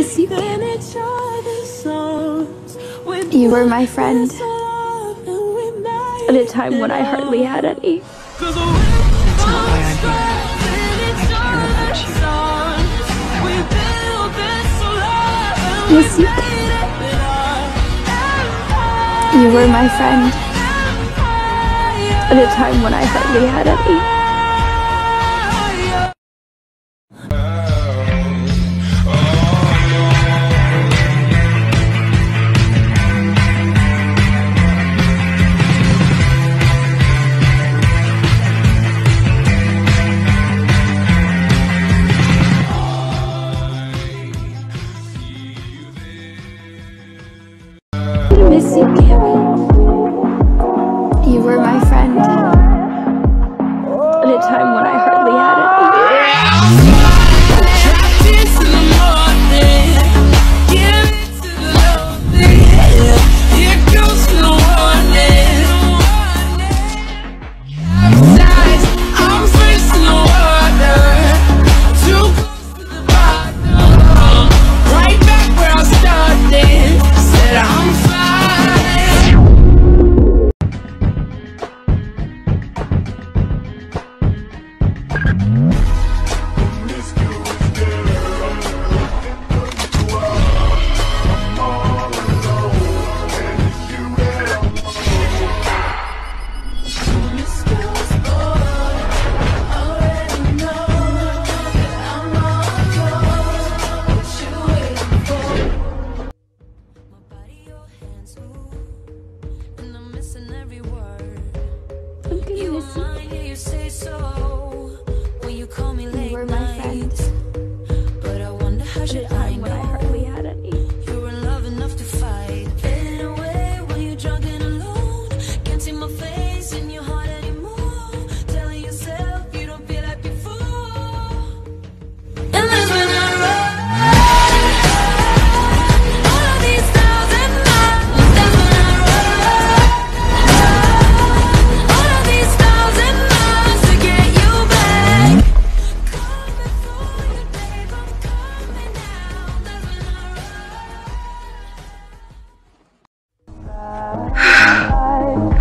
miss you. You were my friend at a time when I hardly had any. That's not why I'm here. Miss you. You were my friend at a time when I hardly had any. Miss you, Cami. I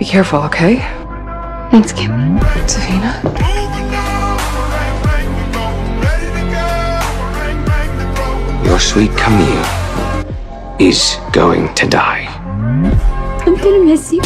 Be careful, okay? Thanks, Kim. Mm-hmm. Davina? Your sweet Camille is going to die. I'm gonna miss you,